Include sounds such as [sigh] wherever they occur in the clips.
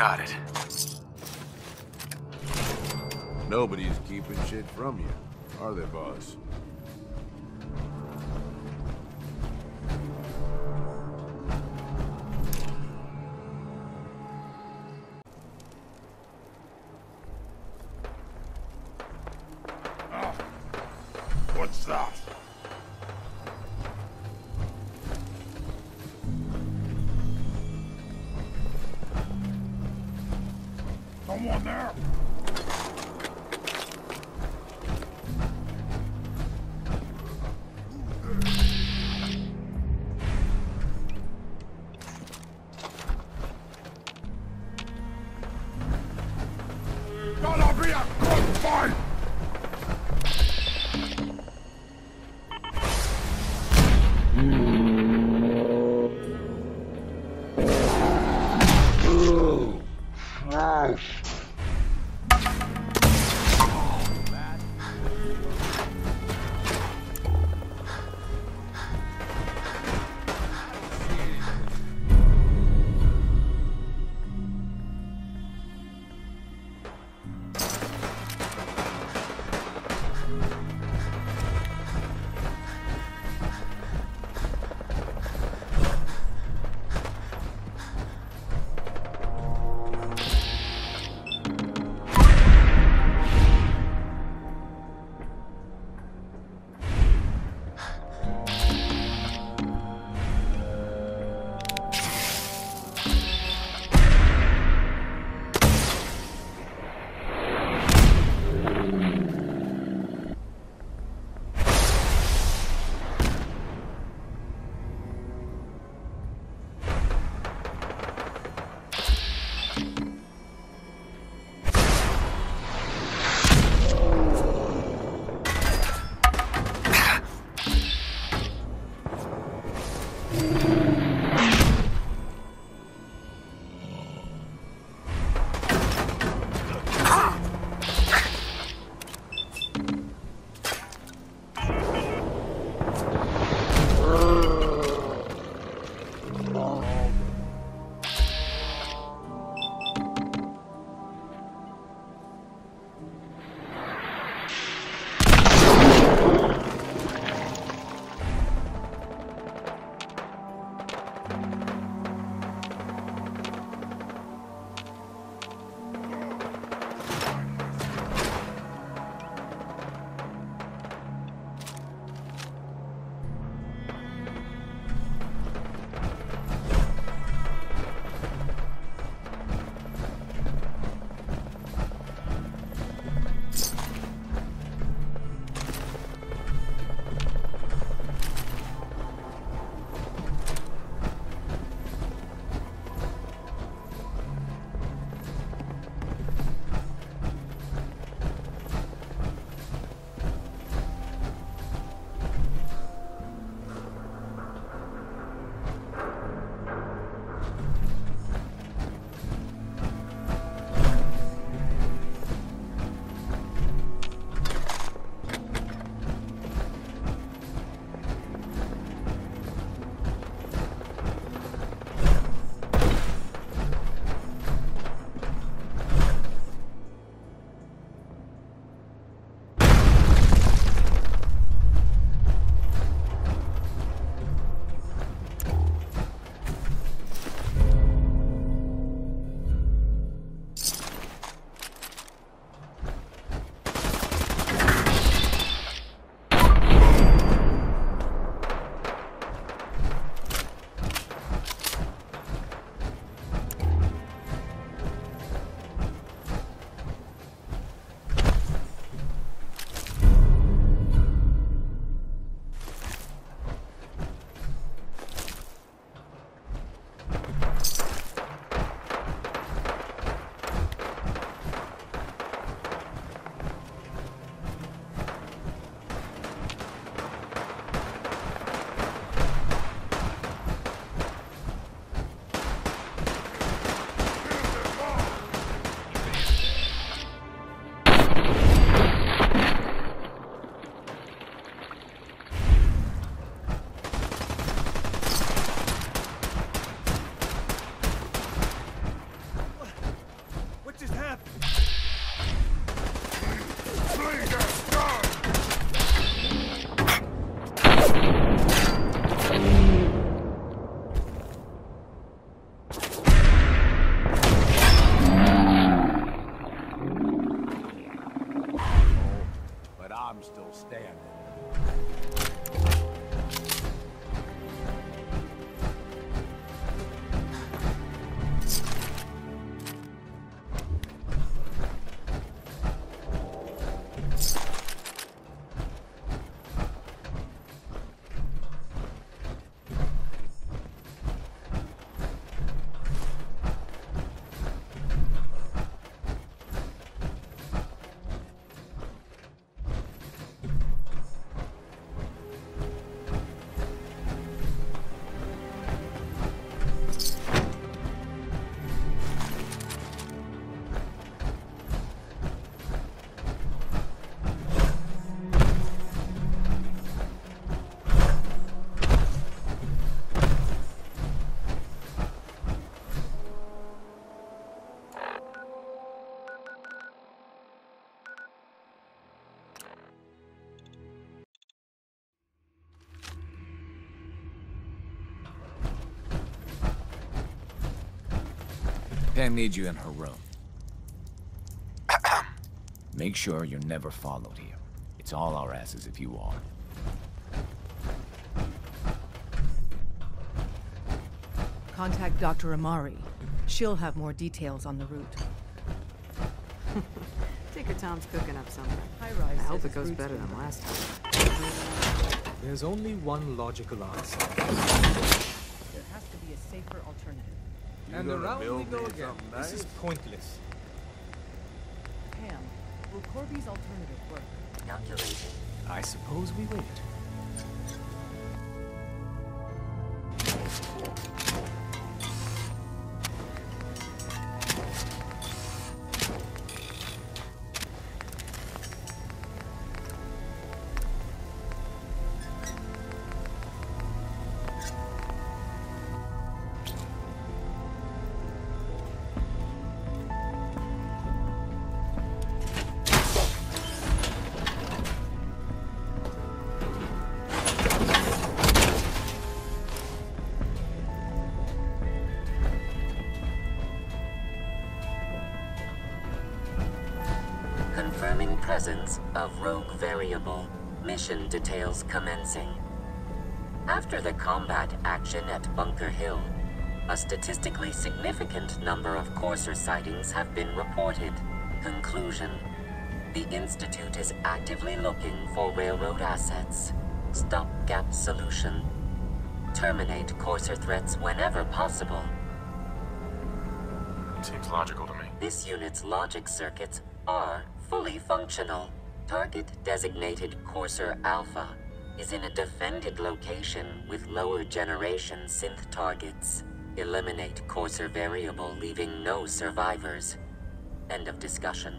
got it. Nobody's keeping shit from you, are they, boss? Pam needs you in her room. [clears throat] Make sure you're never followed here. It's all our asses if you are. Contact Dr. Amari. She'll have more details on the route. [laughs] Tinker Tom's cooking up something. High rise. I hope it goes better than last time. There's only one logical answer. There has to be a safer alternative. You and around we go again. something This is pointless. Pam, will Corby's alternative work? Calculation. I suppose we wait. Presence of rogue variable. Mission details commencing. After the combat action at Bunker Hill, a statistically significant number of Courser sightings have been reported. Conclusion. The Institute is actively looking for railroad assets. Stopgap solution. Terminate Courser threats whenever possible. Seems logical to me. This unit's logic circuits are fully functional. Target designated Courser Alpha is in a defended location with lower generation synth targets. Eliminate Courser variable, leaving no survivors. End of discussion.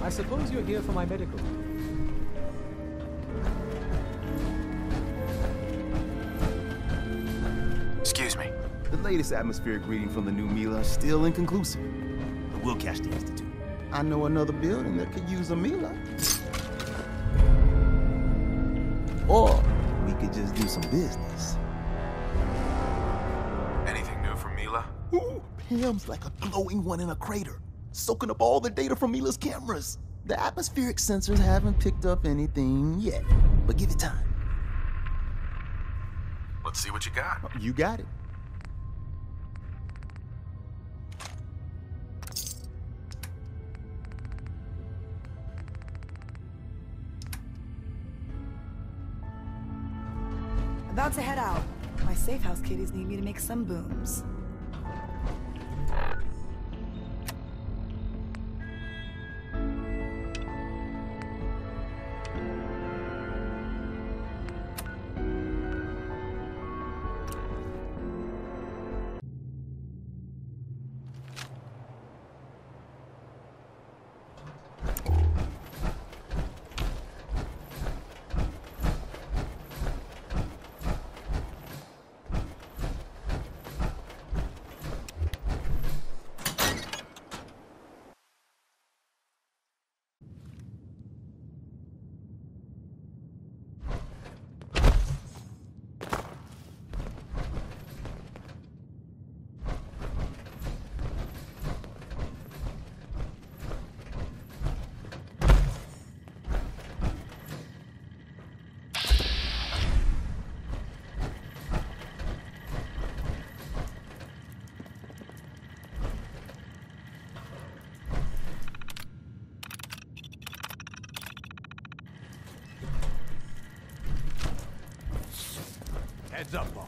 I suppose you're here for my medical. Latest atmospheric reading from the new Mila is still inconclusive. But we'll catch the Institute. I know another building that could use a Mila. Or we could just do some business. Anything new from Mila? Ooh, Pam's like a glowing one in a crater, soaking up all the data from Mila's cameras. The atmospheric sensors haven't picked up anything yet, but give it time. Let's see what you got. You got it. About to head out. My safe house kitties need me to make some booms. Heads up, boss.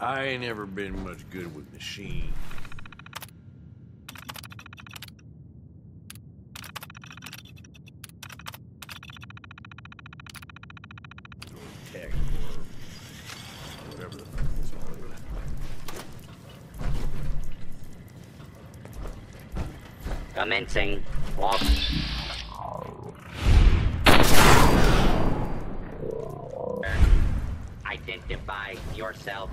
I ain't ever been much good with machines. Tech or whatever the fuck it's called. Commencing swamp. Identify yourself.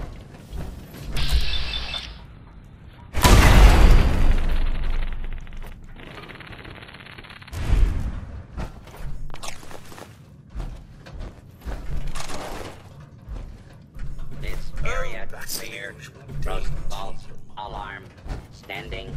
This oh, area clear. Roast false alarm. Standing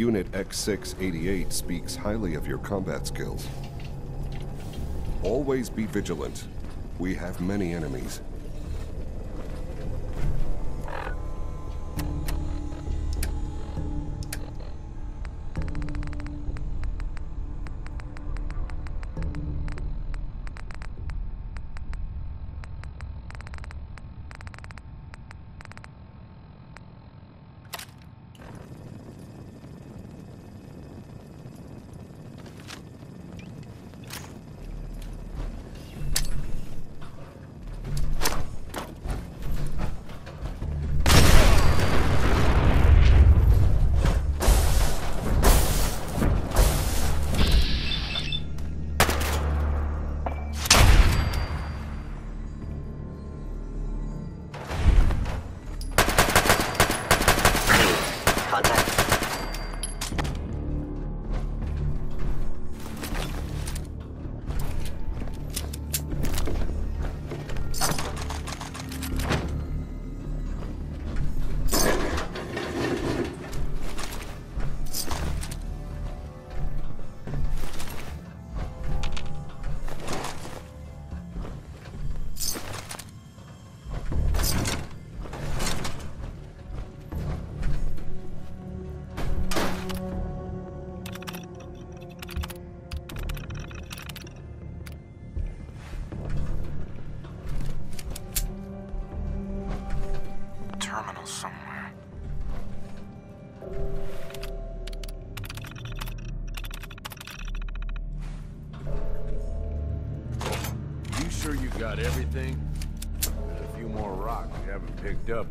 Unit X688 speaks highly of your combat skills. Always be vigilant. We have many enemies. More rocks you haven't picked up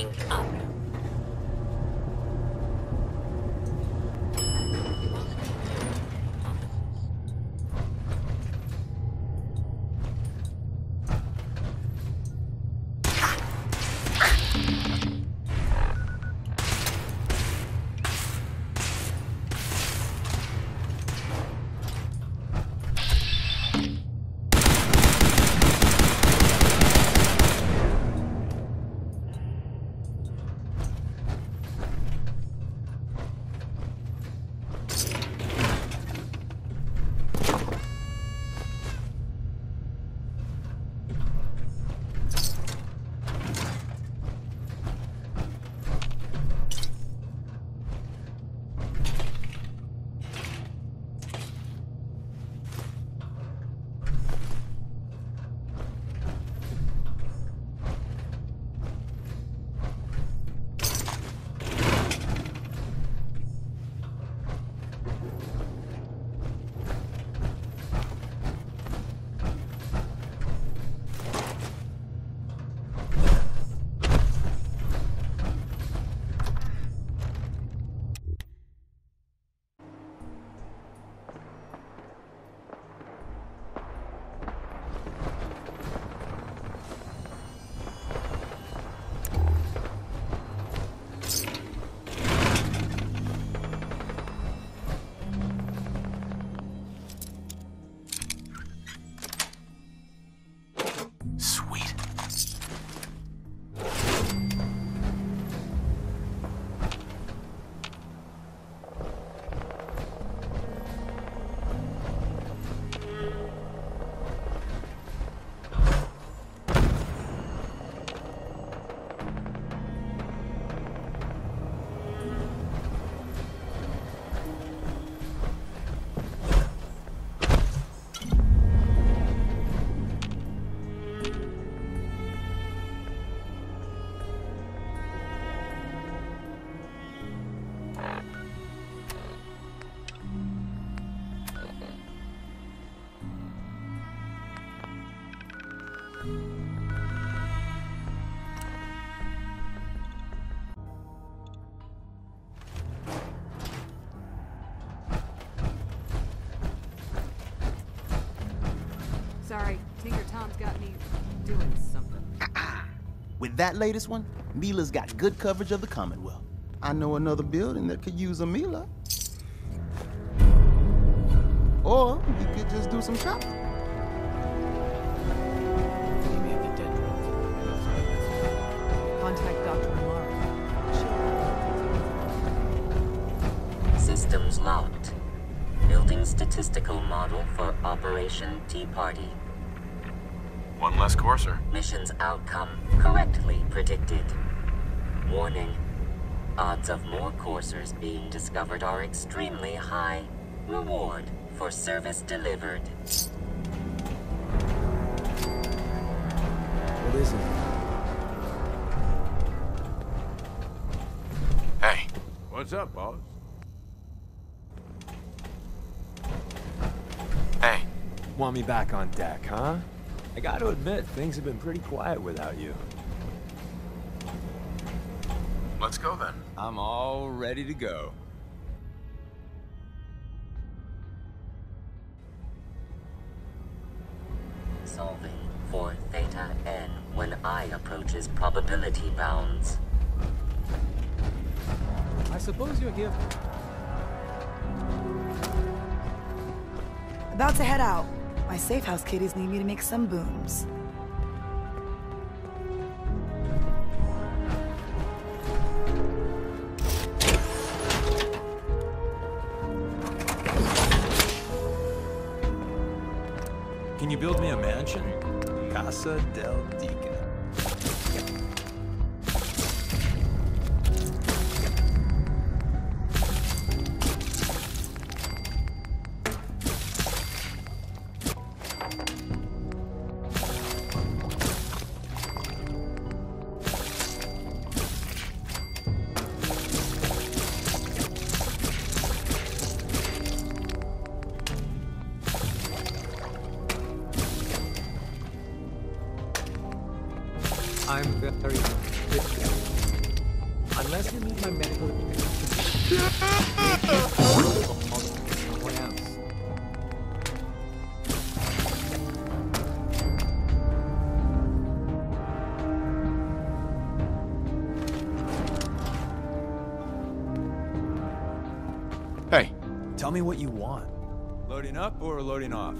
yet. Doing something. Uh-uh. With that latest one, Mila's got good coverage of the Commonwealth. I know another building that could use a Mila. Or we could just do some shopping. Contact Dr. Amari. Systems locked. Building statistical model for Operation Tea Party. One less courser. Mission's outcome correctly predicted. Warning. Odds of more coursers being discovered are extremely high. Reward for service delivered. What is it? Hey, What's up, boss? hey. Want me back on deck, huh? I gotta admit, things have been pretty quiet without you. Let's go then. I'm all ready to go. Solving for Theta N when I approaches probability bounds. I suppose you're here. About to head out. Safe house kiddies need me to make some booms. Can you build me a mansion? Casa del Dica. Tell me what you want. Loading up or loading off?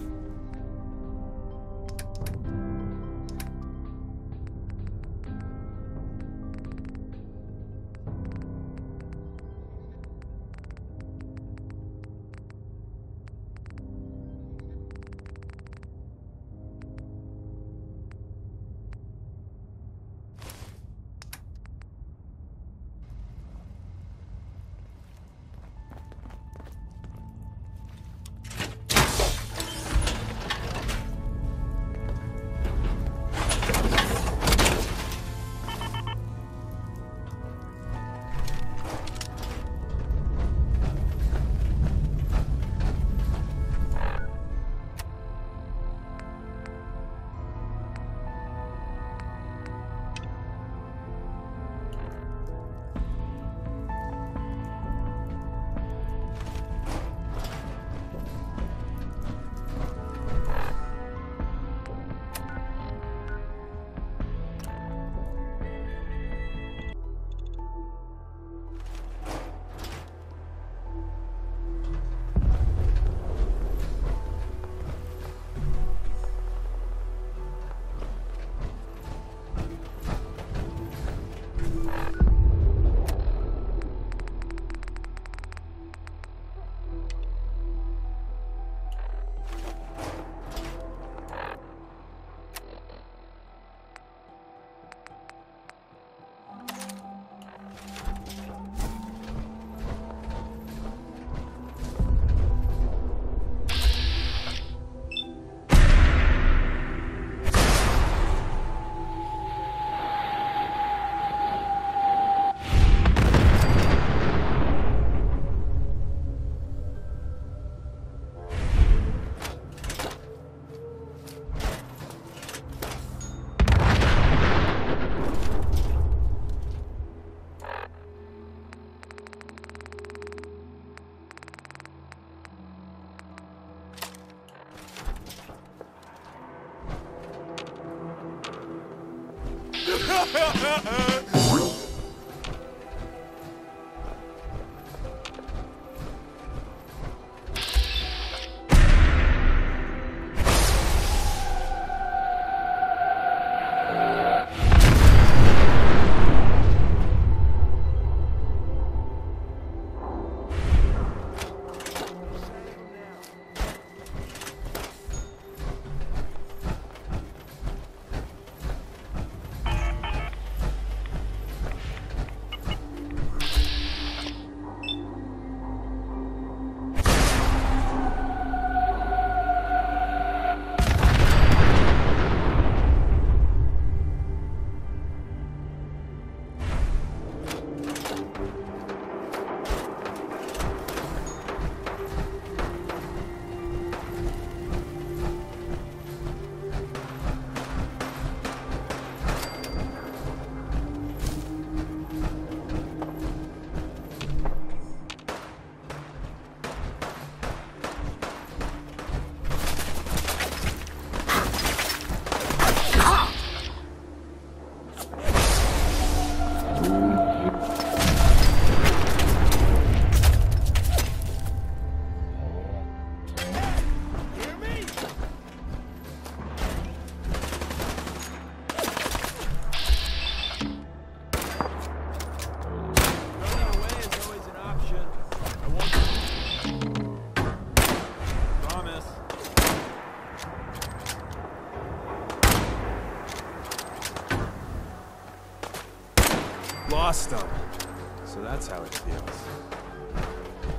That's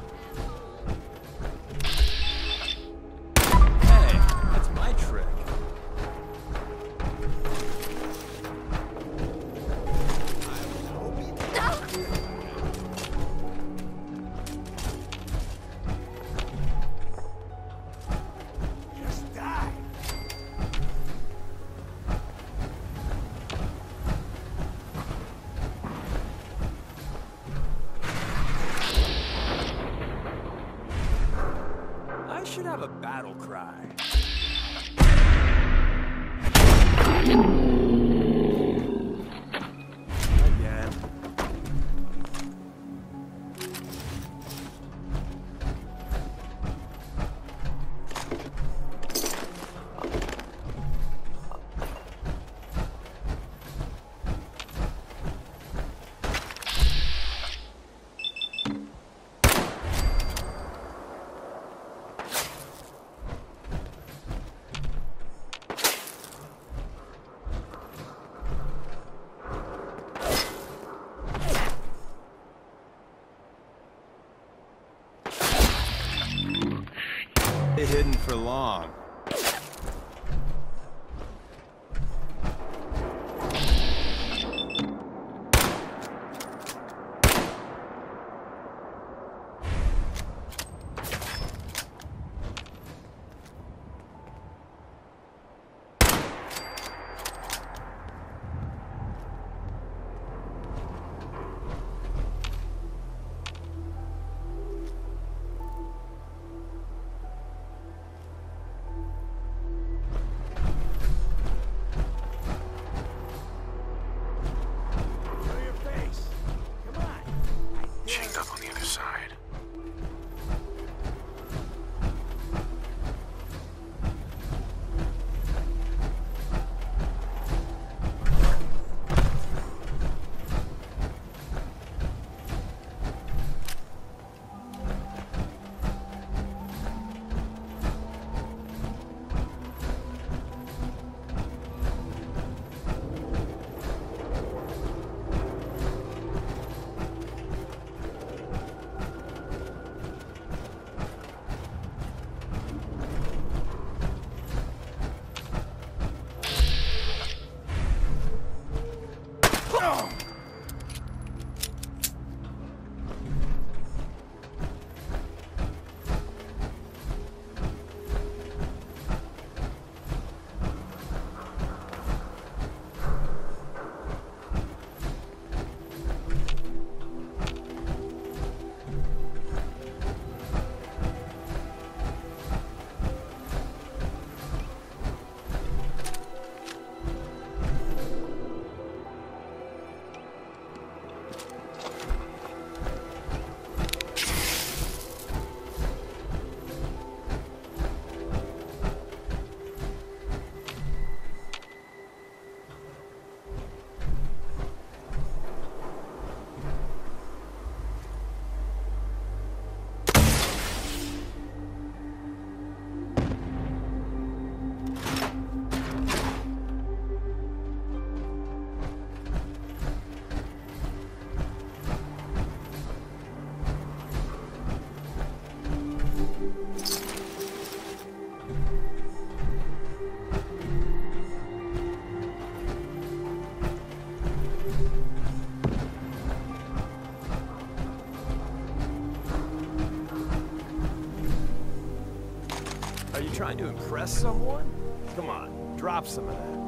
long. Are trying to impress someone? Come on, drop some of that.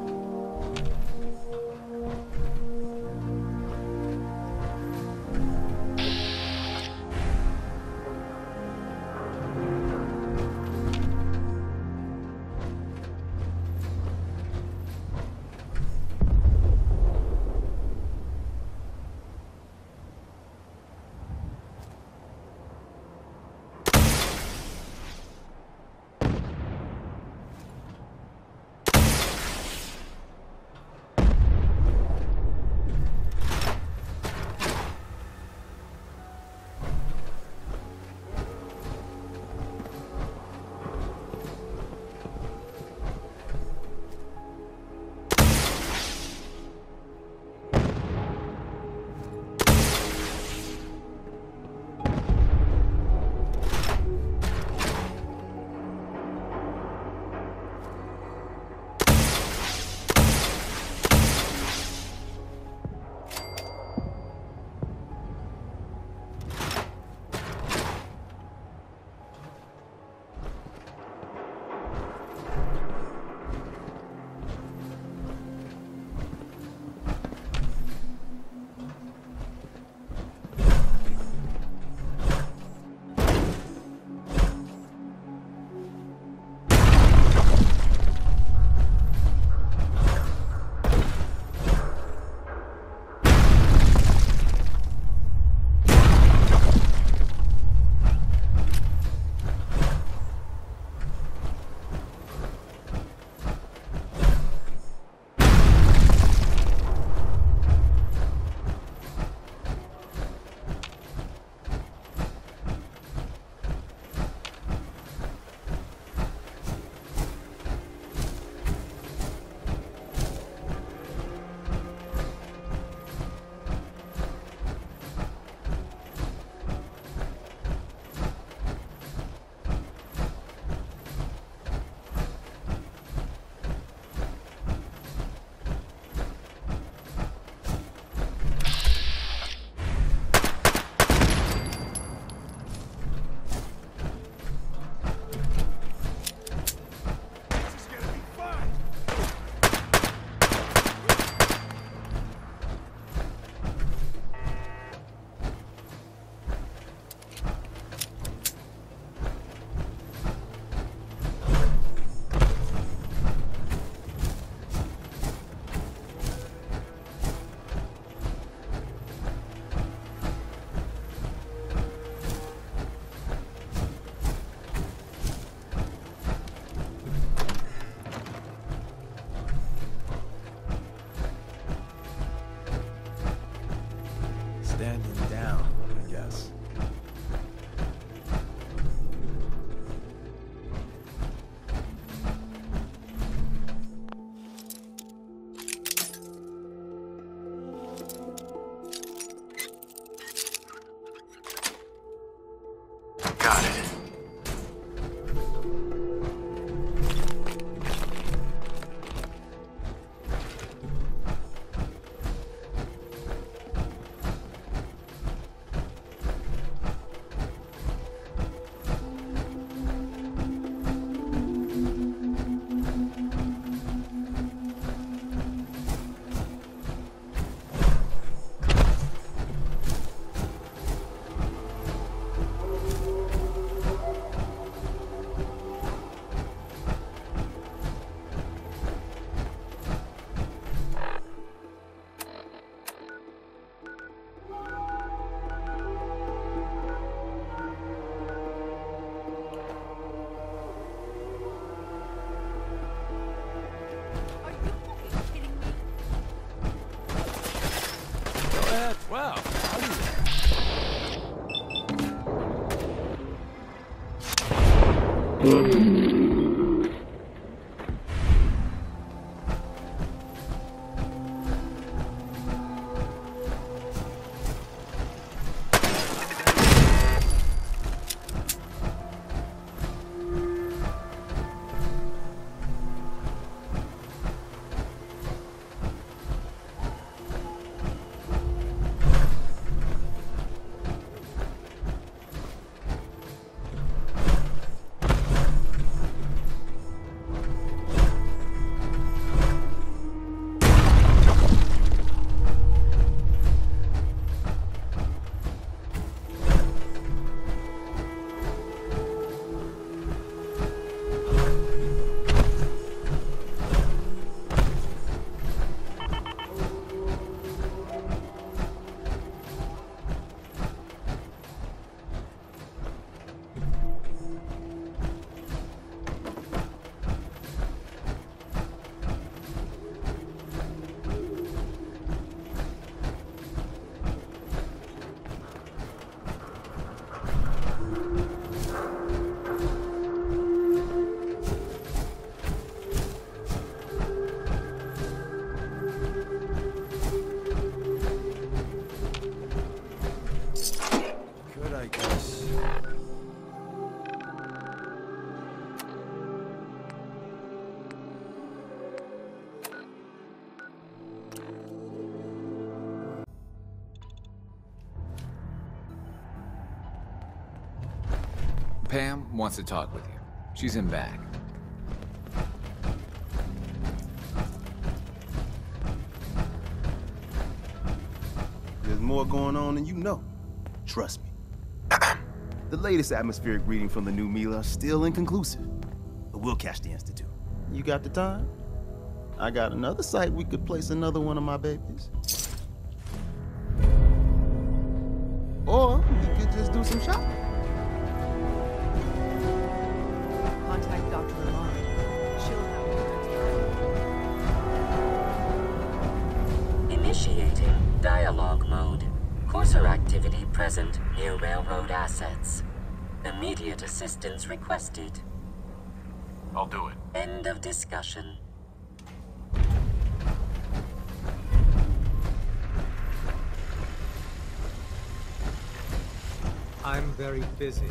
Wants to talk with you. She's in back. There's more going on than you know. Trust me. [clears throat] the latest atmospheric reading from the new Mila is still inconclusive, but we'll catch the Institute. You got the time? I got another site we could place another one of my babies. Present near railroad assets. Immediate assistance requested. I'll do it. End of discussion. I'm very busy.